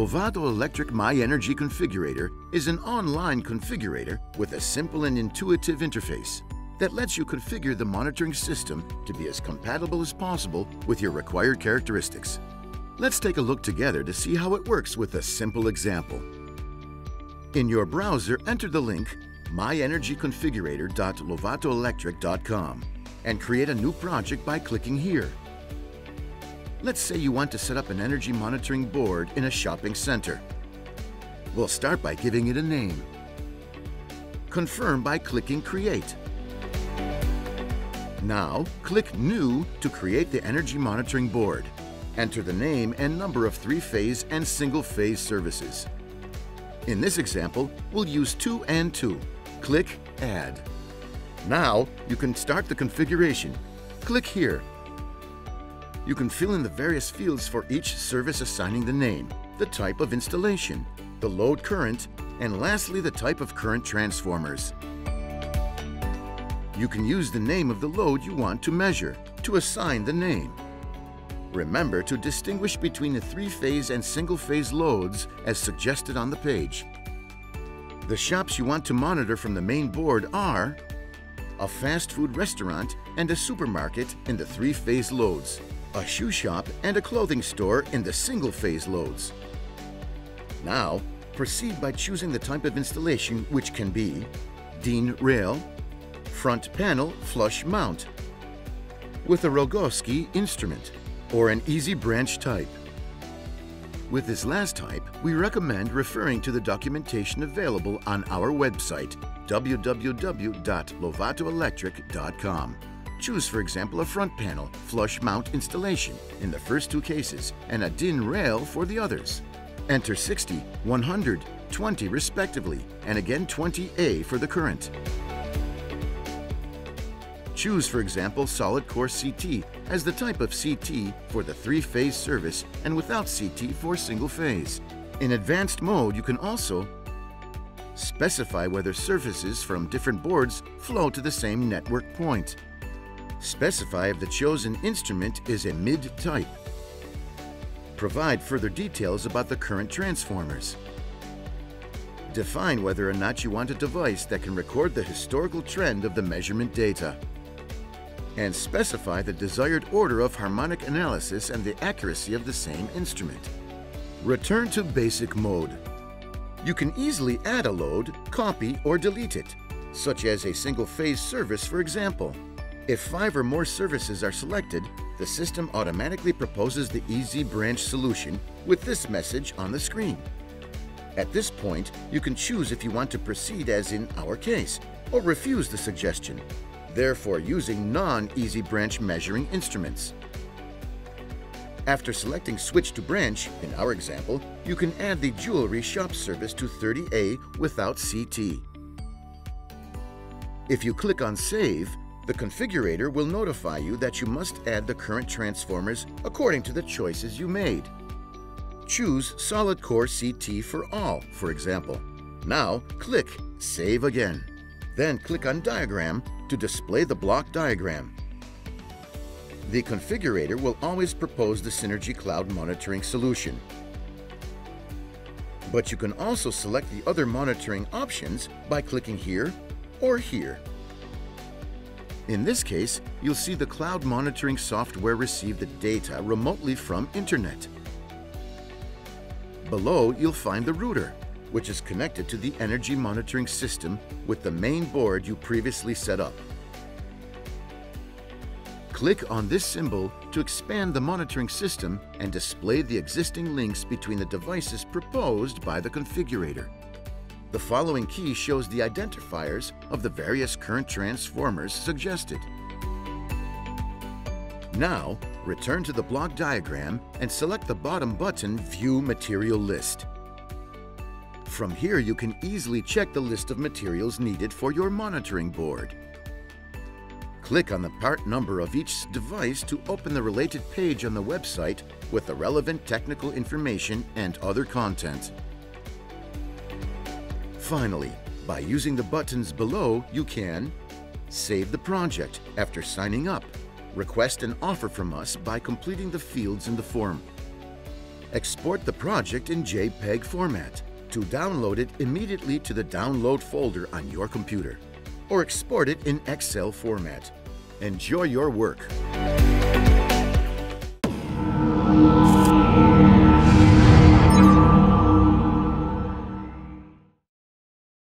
Lovato Electric My Energy Configurator is an online configurator with a simple and intuitive interface that lets you configure the monitoring system to be as compatible as possible with your required characteristics. Let's take a look together to see how it works with a simple example. In your browser, enter the link myenergyconfigurator.lovatoelectric.com and create a new project by clicking here. Let's say you want to set up an energy monitoring board in a shopping center. We'll start by giving it a name. Confirm by clicking Create. Now, click New to create the energy monitoring board. Enter the name and number of three-phase and single-phase services. In this example, we'll use 2 and 2. Click Add. Now, you can start the configuration. Click here. You can fill in the various fields for each service assigning the name, the type of installation, the load current, and lastly the type of current transformers. You can use the name of the load you want to measure to assign the name. Remember to distinguish between the three-phase and single-phase loads as suggested on the page. The shops you want to monitor from the main board are a fast food restaurant and a supermarket in the three-phase loads, a shoe shop and a clothing store in the single-phase loads. Now, proceed by choosing the type of installation which can be DIN rail, front panel flush mount, with a Rogowski instrument, or an easy branch type. With this last type, we recommend referring to the documentation available on our website, www.lovatoelectric.com. Choose, for example, a front panel flush mount installation in the first two cases and a DIN rail for the others. Enter 60, 100, 20 respectively, and again 20A for the current. Choose, for example, solid core CT as the type of CT for the three-phase service and without CT for single phase. In advanced mode, you can also specify whether surfaces from different boards flow to the same network point. Specify if the chosen instrument is a MID type. Provide further details about the current transformers. Define whether or not you want a device that can record the historical trend of the measurement data and specify the desired order of harmonic analysis and the accuracy of the same instrument. Return to basic mode. You can easily add a load, copy, or delete it, such as a single-phase service, for example. If five or more services are selected, the system automatically proposes the Easy branch solution with this message on the screen. At this point, you can choose if you want to proceed as in our case, or refuse the suggestion, therefore using non-Easy branch measuring instruments. After selecting Switch to Branch, in our example, you can add the Jewelry Shop service to 30A without CT. If you click on Save, the configurator will notify you that you must add the current transformers according to the choices you made. Choose Solid Core CT for all, for example. Now, click Save again. Then click on Diagram to display the block diagram. The configurator will always propose the Synergy Cloud monitoring solution. But you can also select the other monitoring options by clicking here or here. In this case, you'll see the cloud monitoring software receive the data remotely from Internet. Below, you'll find the router, which is connected to the energy monitoring system with the main board you previously set up. Click on this symbol to expand the monitoring system and display the existing links between the devices proposed by the configurator. The following key shows the identifiers of the various current transformers suggested. Now, return to the block diagram and select the bottom button View Material List. From here, you can easily check the list of materials needed for your monitoring board. Click on the part number of each device to open the related page on the website with the relevant technical information and other content. Finally, by using the buttons below, you can save the project after signing up, request an offer from us by completing the fields in the form, Export the project in JPEG format to download it immediately to the download folder on your computer or export it in Excel format. Enjoy your work.